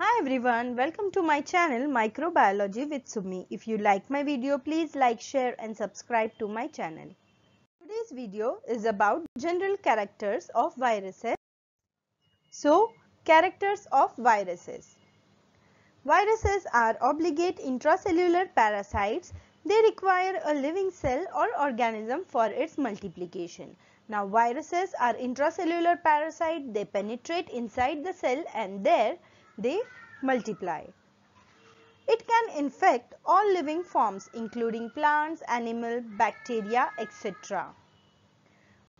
Hi everyone, welcome to my channel Microbiology with Sumi. If you like my video, please like, share and subscribe to my channel. Today's video is about general characters of viruses. So, characters of viruses. Viruses are obligate intracellular parasites. They require a living cell or organism for its multiplication. Now, viruses are intracellular parasite. They penetrate inside the cell and there they multiply. It can infect all living forms including plants, animal, bacteria, etc.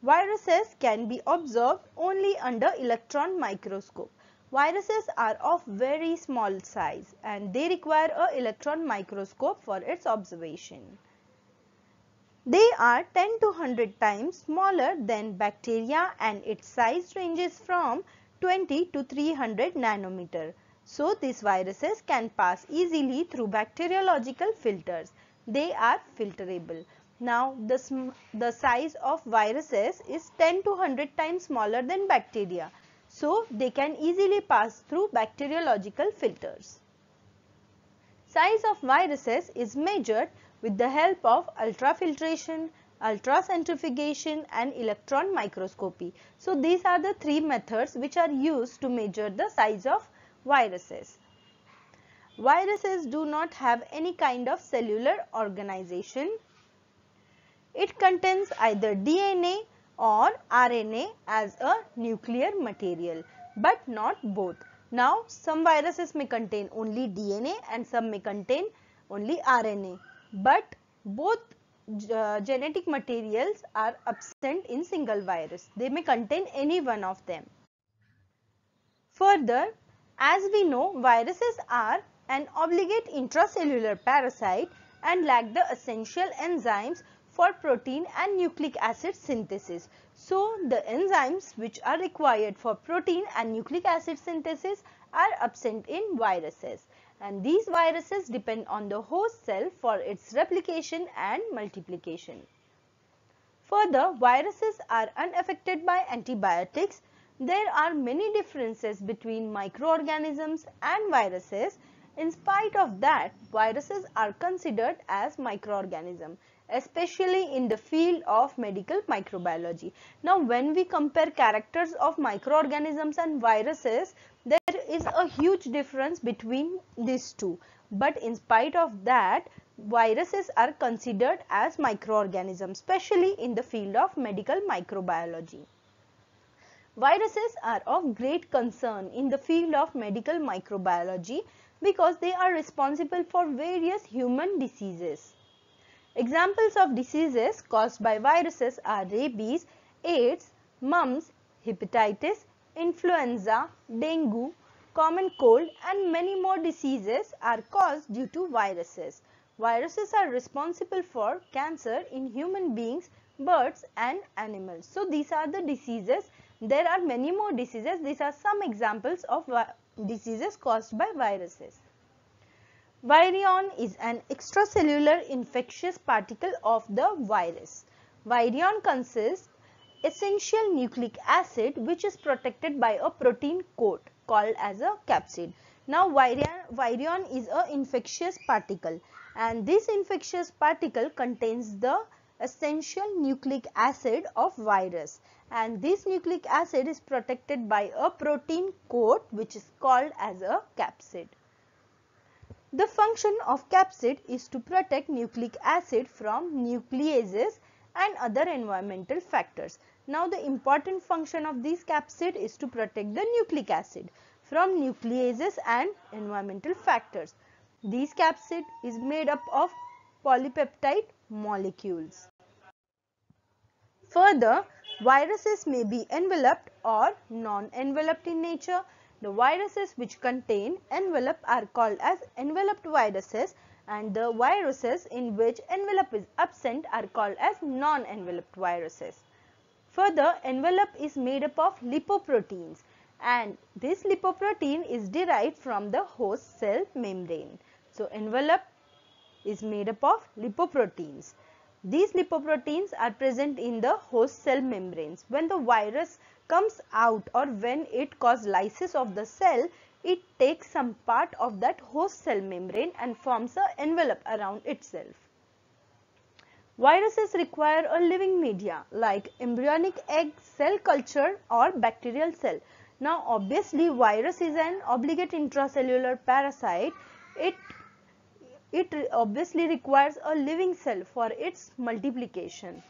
Viruses can be observed only under electron microscope. Viruses are of very small size and they require a electron microscope for its observation. They are 10 to 100 times smaller than bacteria and its size ranges from 20 to 300 nanometer. So these viruses can pass easily through bacteriological filters. They are filterable. Now the, the size of viruses is 10 to 100 times smaller than bacteria. So they can easily pass through bacteriological filters. Size of viruses is measured with the help of ultrafiltration, ultracentrifugation and electron microscopy. So these are the three methods which are used to measure the size of viruses. Viruses do not have any kind of cellular organization. It contains either DNA or RNA as a nuclear material but not both. Now some viruses may contain only DNA and some may contain only RNA but both uh, genetic materials are absent in single virus. They may contain any one of them. Further, as we know, viruses are an obligate intracellular parasite and lack the essential enzymes for protein and nucleic acid synthesis. So, the enzymes which are required for protein and nucleic acid synthesis are absent in viruses and these viruses depend on the host cell for its replication and multiplication. Further, viruses are unaffected by antibiotics. There are many differences between microorganisms and viruses. In spite of that, viruses are considered as microorganisms especially in the field of medical microbiology. Now, when we compare characters of microorganisms and viruses, there is a huge difference between these two. But in spite of that, viruses are considered as microorganisms, especially in the field of medical microbiology. Viruses are of great concern in the field of medical microbiology because they are responsible for various human diseases. Examples of diseases caused by viruses are rabies, AIDS, mumps, hepatitis, influenza, dengue, common cold and many more diseases are caused due to viruses. Viruses are responsible for cancer in human beings, birds and animals. So these are the diseases. There are many more diseases. These are some examples of diseases caused by viruses. Virion is an extracellular infectious particle of the virus. Virion consists essential nucleic acid which is protected by a protein coat called as a capsid. Now virion, virion is an infectious particle and this infectious particle contains the essential nucleic acid of virus and this nucleic acid is protected by a protein coat which is called as a capsid. The function of capsid is to protect nucleic acid from nucleases and other environmental factors. Now the important function of this capsid is to protect the nucleic acid from nucleases and environmental factors. This capsid is made up of polypeptide molecules. Further, viruses may be enveloped or non-enveloped in nature the viruses which contain envelope are called as enveloped viruses and the viruses in which envelope is absent are called as non-enveloped viruses. Further, envelope is made up of lipoproteins and this lipoprotein is derived from the host cell membrane. So, envelope is made up of lipoproteins. These lipoproteins are present in the host cell membranes. When the virus comes out or when it causes lysis of the cell, it takes some part of that host cell membrane and forms an envelope around itself. Viruses require a living media like embryonic egg, cell culture or bacterial cell. Now obviously virus is an obligate intracellular parasite. It, it obviously requires a living cell for its multiplication.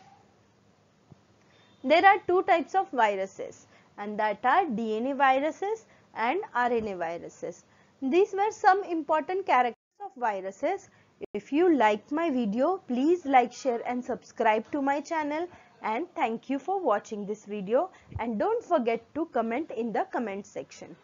There are two types of viruses and that are DNA viruses and RNA viruses. These were some important characters of viruses. If you liked my video, please like, share and subscribe to my channel and thank you for watching this video and don't forget to comment in the comment section.